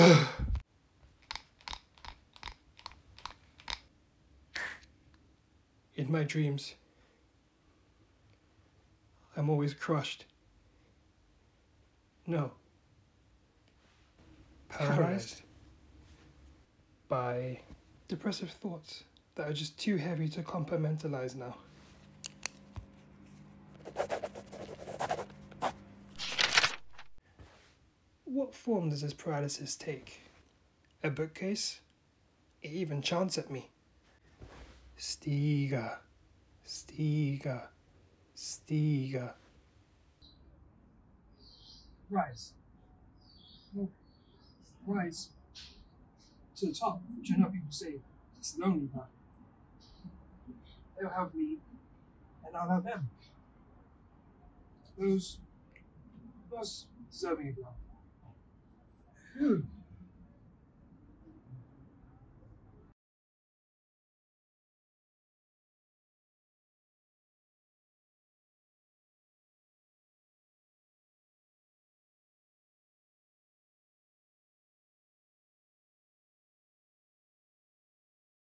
In my dreams, I'm always crushed. No. Paralyzed by depressive thoughts that are just too heavy to compartmentalize now. What form does this paralysis take? A bookcase? It even chants at me. Stiga, Stiga, Stiga. Rise. Rise to the top, which I know people say it's lonely, but they'll have me and I'll have them. Those, those deserving of love. Whew.